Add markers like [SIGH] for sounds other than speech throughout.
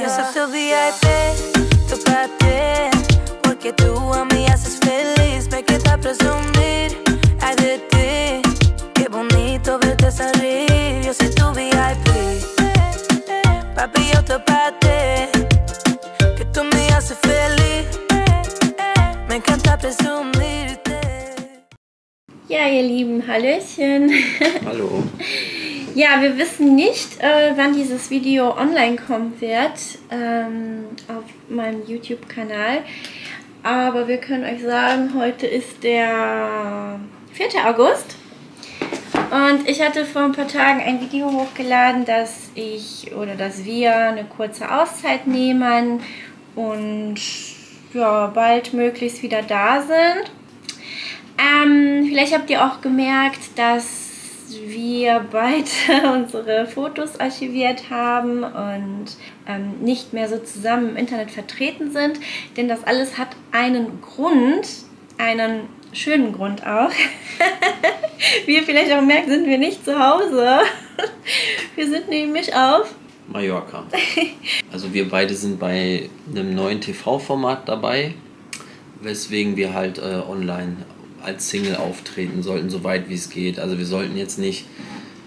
Yo soy tu VIP, ti, porque tú a mí haces feliz, me queda presumir, ay de ti, qué bonito verte salir, yo soy tu VIP, papi yo te pa' ti, que tú me haces feliz, me encanta presumirte. Ja, ihr Lieben, Hallöchen. Hallo. [LAUGHS] Ja, wir wissen nicht, äh, wann dieses Video online kommen wird ähm, auf meinem YouTube-Kanal. Aber wir können euch sagen, heute ist der 4. August. Und ich hatte vor ein paar Tagen ein Video hochgeladen, dass ich oder dass wir eine kurze Auszeit nehmen und ja, bald möglichst wieder da sind. Ähm, vielleicht habt ihr auch gemerkt, dass wir beide [LAUGHS] unsere Fotos archiviert haben und ähm, nicht mehr so zusammen im Internet vertreten sind. Denn das alles hat einen Grund, einen schönen Grund auch. [LAUGHS] Wie ihr vielleicht auch merkt, sind wir nicht zu Hause. [LAUGHS] Wir sind nämlich auf Mallorca. Also wir beide sind bei einem neuen TV-Format dabei, weswegen wir halt äh, online als Single auftreten sollten, so weit wie es geht. Also wir sollten jetzt nicht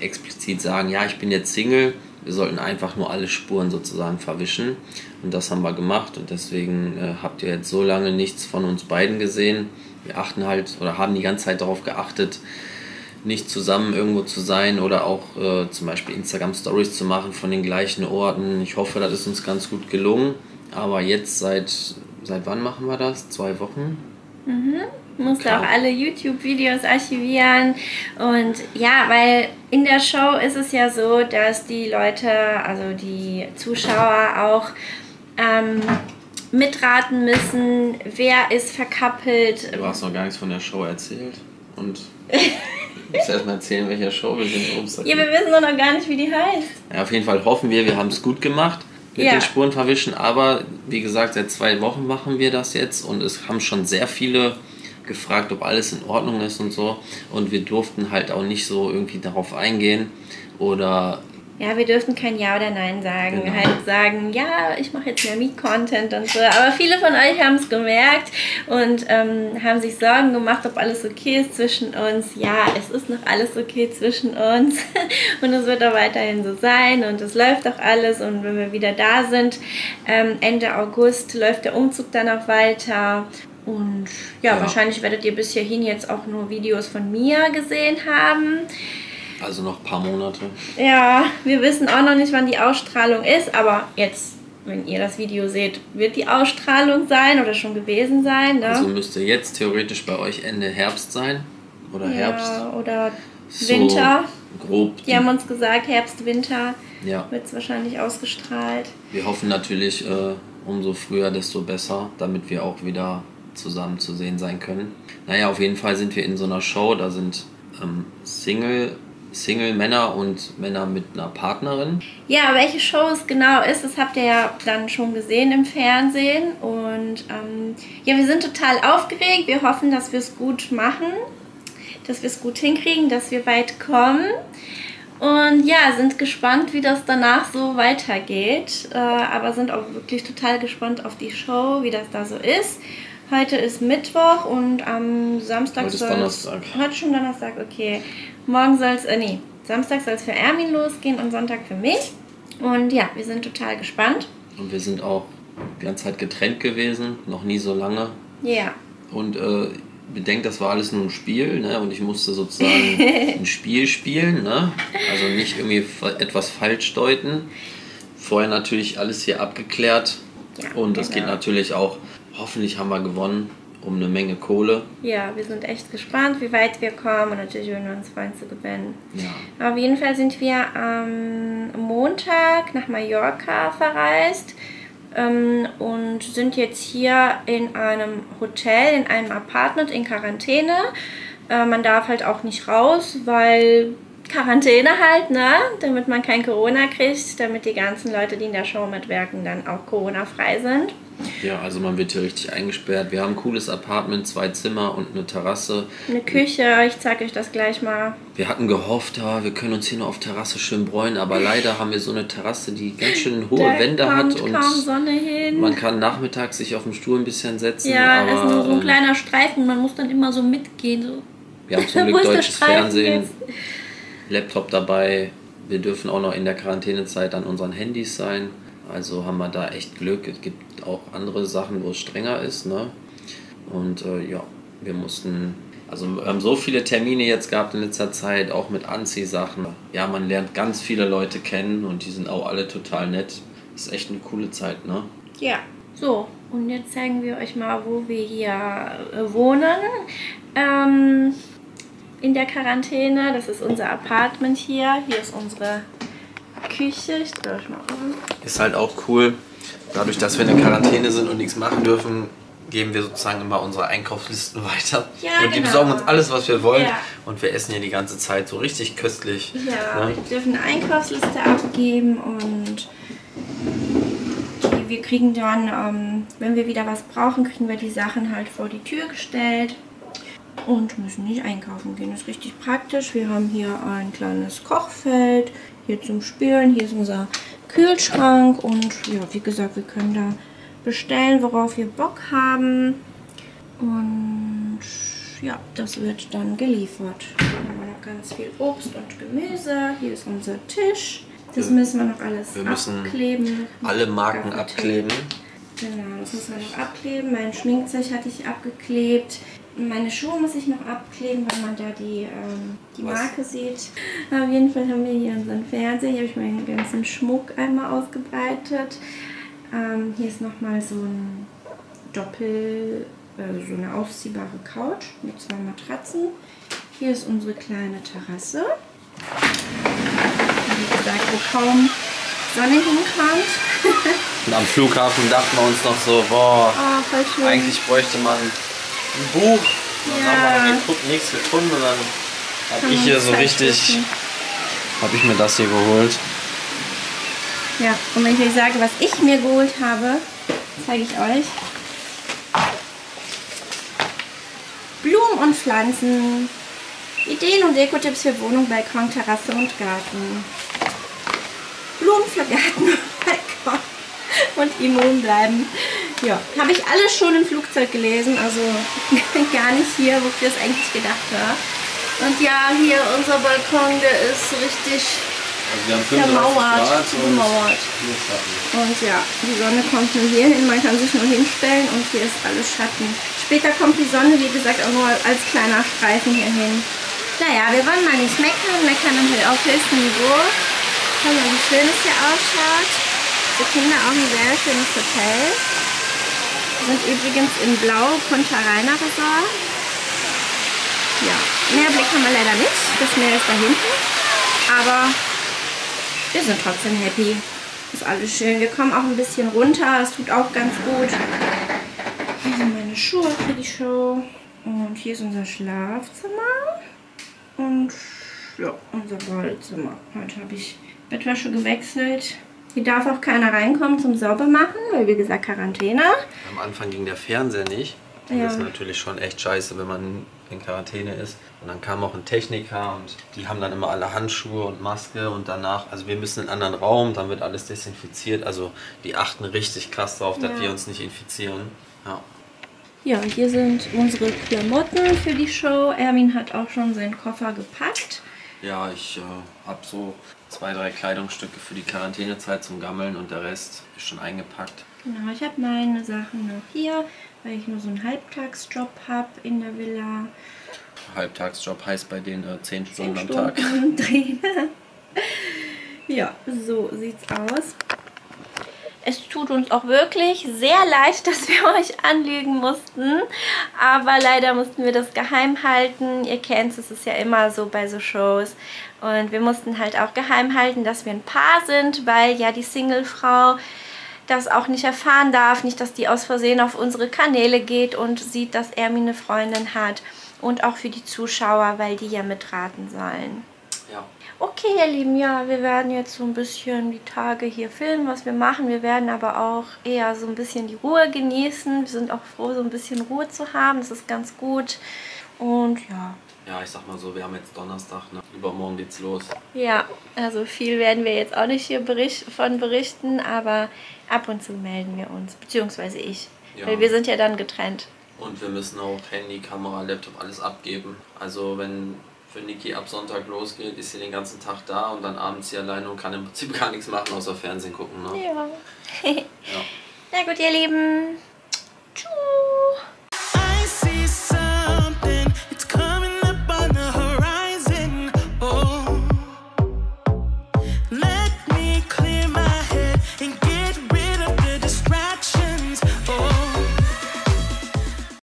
explizit sagen, ja, ich bin jetzt Single. Wir sollten einfach nur alle Spuren sozusagen verwischen. Und das haben wir gemacht und deswegen äh, habt ihr jetzt so lange nichts von uns beiden gesehen. Wir achten halt oder haben die ganze Zeit darauf geachtet, nicht zusammen irgendwo zu sein oder auch äh, zum Beispiel Instagram Stories zu machen von den gleichen Orten. Ich hoffe, das ist uns ganz gut gelungen. Aber jetzt seit, seit wann machen wir das? Zwei Wochen? Musste Klar. auch alle YouTube-Videos archivieren. Und ja, weil in der Show ist es ja so, dass die Leute, also die Zuschauer auch ähm, mitraten müssen, wer ist verkappelt. Du hast noch gar nichts von der Show erzählt. Und ich muss erstmal erzählen, welcher Show wir sind. Ja, wir wissen doch noch gar nicht, wie die heißt. Ja, auf jeden Fall hoffen wir, wir haben es gut gemacht mit Ja. den Spuren verwischen. Aber wie gesagt, seit zwei Wochen machen wir das jetzt und es haben schon sehr viele gefragt, ob alles in Ordnung ist und so. Und wir durften halt auch nicht so irgendwie darauf eingehen oder Ja, wir dürften kein Ja oder Nein sagen. Genau. Halt sagen, ja, ich mache jetzt mehr Meet-Content und so. Aber viele von euch haben es gemerkt und ähm, haben sich Sorgen gemacht, ob alles okay ist zwischen uns. Ja, es ist noch alles okay zwischen uns [LAUGHS] und es wird auch weiterhin so sein und es läuft auch alles. Und wenn wir wieder da sind, ähm, Ende August läuft der Umzug dann auch weiter. Und ja, Ja. wahrscheinlich werdet ihr bis hierhin jetzt auch nur Videos von mir gesehen haben. also noch ein paar Monate. Ja, wir wissen auch noch nicht, wann die Ausstrahlung ist, aber jetzt, wenn ihr das Video seht, wird die Ausstrahlung sein oder schon gewesen sein, ne? Also müsste jetzt theoretisch bei euch Ende Herbst sein oder Herbst. Ja, oder So Winter. grob. Die haben uns gesagt, Herbst, Winter ja. wird es wahrscheinlich ausgestrahlt. Wir hoffen natürlich, äh, umso früher, desto besser, damit wir auch wieder zusammen zu sehen sein können. Naja, auf jeden Fall sind wir in so einer Show, da sind ähm, Single, Single-Männer und Männer mit einer Partnerin. Ja, welche Show es genau ist, das habt ihr ja dann schon gesehen im Fernsehen. Und ähm, ja, wir sind total aufgeregt. Wir hoffen, dass wir es gut machen, dass wir es gut hinkriegen, dass wir weit kommen. Und ja, sind gespannt, wie das danach so weitergeht. Äh, aber sind auch wirklich total gespannt auf die Show, wie das da so ist. Heute ist Mittwoch und am Samstag Heute ist soll's- Donnerstag. Heute schon Donnerstag, okay. Morgen soll es, äh, nee, Samstag soll es für Ermin losgehen und Sonntag für mich. Und ja, wir sind total gespannt. Und wir sind auch die ganze Zeit getrennt gewesen, noch nie so lange. Ja. Und äh, bedenkt, das war alles nur ein Spiel, ne? Und ich musste sozusagen [LAUGHS] ein Spiel spielen, ne? Also nicht irgendwie etwas falsch deuten. Vorher natürlich alles hier abgeklärt. Ja, Und es geht genau. natürlich auch, hoffentlich haben wir gewonnen, um eine Menge Kohle. Ja, wir sind echt gespannt, wie weit wir kommen und natürlich würden wir uns freuen zu gewinnen. Ja. Auf jeden Fall sind wir am Montag nach Mallorca verreist ähm, und sind jetzt hier in einem Hotel, in einem Apartment in Quarantäne. Äh, man darf halt auch nicht raus, weil Quarantäne halt, ne? Damit man kein Corona kriegt, damit die ganzen Leute, die in der Show mitwirken, dann auch Corona-frei sind. Ja, also man wird hier richtig eingesperrt. Wir haben ein cooles Apartment, zwei Zimmer und eine Terrasse. Eine Küche, ich zeige euch das gleich mal. Wir hatten gehofft, ja, wir können uns hier nur auf Terrasse schön bräunen, aber leider haben wir so eine Terrasse, die ganz schön hohe Da Wände kommt hat und kaum Sonne hin. man kann nachmittags sich auf dem Stuhl ein bisschen setzen. ja, aber, ist nur so ein ähm, kleiner Streifen, man muss dann immer so mitgehen. So. Wir haben zum [LAUGHS] Glück deutsches Fernsehen, jetzt? Laptop dabei. Wir dürfen auch noch in der Quarantänezeit an unseren Handys sein. Also haben wir da echt Glück. Es gibt auch andere Sachen, wo es strenger ist. Ne? Und äh, ja, wir mussten. Also wir haben so viele Termine jetzt gehabt in letzter Zeit, auch mit Anziehsachen. Ja, man lernt ganz viele Leute kennen und die sind auch alle total nett. ist echt eine coole Zeit, ne? Ja. So, und jetzt zeigen wir euch mal, wo wir hier äh, wohnen. Ähm, in der Quarantäne. Das ist unser Apartment hier. Hier ist unsere Küche. Ich drehe euch mal um. Ist halt auch cool. Dadurch, dass wir in der Quarantäne sind und nichts machen dürfen, geben wir sozusagen immer unsere Einkaufslisten [LAUGHS] weiter. Ja, und die genau. besorgen uns alles, was wir wollen. Ja. Und wir essen hier die ganze Zeit so richtig köstlich. Ja, Ne? wir dürfen eine Einkaufsliste abgeben und wir kriegen dann, ähm, wenn wir wieder was brauchen, kriegen wir die Sachen halt vor die Tür gestellt und müssen nicht einkaufen gehen. Das ist richtig praktisch. Wir haben hier ein kleines Kochfeld, hier zum Spülen, hier ist unser Kühlschrank und ja, wie gesagt, wir können da bestellen, worauf wir Bock haben. Und ja, das wird dann geliefert. Hier haben wir noch ganz viel Obst und Gemüse. Hier ist unser Tisch. Das Wir- müssen wir noch alles wir müssen abkleben. Alle Marken abkleben. Genau, das muss man noch abkleben. Mein Schminkzeug hatte ich abgeklebt. Meine Schuhe muss ich noch abkleben, weil man da die, ähm, die Was? Marke sieht. Auf jeden Fall haben wir hier unseren Fernseher. Hier habe ich meinen ganzen Schmuck einmal ausgebreitet. Ähm, hier ist nochmal so ein Doppel, äh, so eine ausziehbare Couch mit zwei Matratzen. Hier ist unsere kleine Terrasse. Wie gesagt, wo kaum Sonne hinkommt. [LAUGHS] Und am Flughafen dachten wir uns noch so, boah, Oh, eigentlich bräuchte man ein Buch. Dann Ja. haben wir geguckt, nichts gefunden und dann habe ich hier so richtig, habe ich mir das hier geholt. Ja, und wenn ich euch sage, was ich mir geholt habe, zeige ich euch. Blumen und Pflanzen. Ideen und Dekotipps für Wohnung, Balkon, Terrasse und Garten. Blumen für Garten und Balkon. Und immun bleiben. Ja, habe ich alles schon im Flugzeug gelesen, also [LAUGHS] gar nicht hier, wofür es eigentlich gedacht war. Und ja, hier unser Balkon, der ist richtig Also wir vermauert, gemauert. Und ja, die Sonne kommt nur hier hin, man kann sich nur hinstellen und hier ist alles Schatten. Später kommt die Sonne, wie gesagt, auch nur als kleiner Streifen hier hin. Naja, wir wollen mal nicht meckern, meckern dann halt auf höchstem Niveau. Schau mal, wie schön es hier ausschaut. Für Kinder auch ein sehr schönes Hotel. Sind übrigens in Blau Punta Reina Resort. Ja, mehr Blick haben wir leider nicht. Das Meer ist da hinten. Aber wir sind trotzdem happy. Ist alles schön. Wir kommen auch ein bisschen runter. Das tut auch ganz gut. Hier sind meine Schuhe für die Show. Und hier ist unser Schlafzimmer. Und ja, unser Badezimmer. Heute habe ich Bettwäsche gewechselt. Hier darf auch keiner reinkommen zum Saubermachen, weil wie gesagt Quarantäne. Am Anfang ging der Fernseher nicht. Ja. Das ist natürlich schon echt scheiße, wenn man in Quarantäne ist. Und dann kam auch ein Techniker und die haben dann immer alle Handschuhe und Maske und danach, also wir müssen in einen anderen Raum, dann wird alles desinfiziert. Also die achten richtig krass darauf, dass Ja. wir uns nicht infizieren. Ja. Ja, hier sind unsere Klamotten für die Show. Erwin hat auch schon seinen Koffer gepackt. Ja, ich äh, habe so zwei, drei Kleidungsstücke für die Quarantänezeit zum Gammeln und der Rest ist schon eingepackt. Genau, ich habe meine Sachen noch hier, weil ich nur so einen Halbtagsjob habe in der Villa. Halbtagsjob heißt bei denen äh, 10 Zehn Stunden am Tag. Stunden drehen. [LAUGHS] ja, so sieht's aus. Es tut uns auch wirklich sehr leid, [LAUGHS] dass wir euch anlügen mussten. Aber leider mussten wir das geheim halten. Ihr kennt es, es ist ja immer so bei so Shows. Und wir mussten halt auch geheim halten, dass wir ein Paar sind, weil ja die Singlefrau das auch nicht erfahren darf. Nicht, dass die aus Versehen auf unsere Kanäle geht und sieht, dass er mir eine Freundin hat. Und auch für die Zuschauer, weil die ja mitraten sollen. Ja. Okay, ihr Lieben, ja, wir werden jetzt so ein bisschen die Tage hier filmen, was wir machen. Wir werden aber auch eher so ein bisschen die Ruhe genießen. Wir sind auch froh, so ein bisschen Ruhe zu haben. Das ist ganz gut. Und ja, Ja, ich sag mal so, wir haben jetzt Donnerstag, ne? Übermorgen geht's los. ja, also viel werden wir jetzt auch nicht hier bericht von berichten, aber ab und zu melden wir uns, beziehungsweise ich. Ja. Weil wir sind ja dann getrennt. Und wir müssen auch Handy, Kamera, Laptop alles abgeben. Also wenn für Niki ab Sonntag losgeht, ist sie den ganzen Tag da und dann abends sie alleine und kann im Prinzip [LAUGHS] gar nichts machen, außer Fernsehen gucken. Ne? Ja. Ja. [LAUGHS] Na gut, ihr Lieben.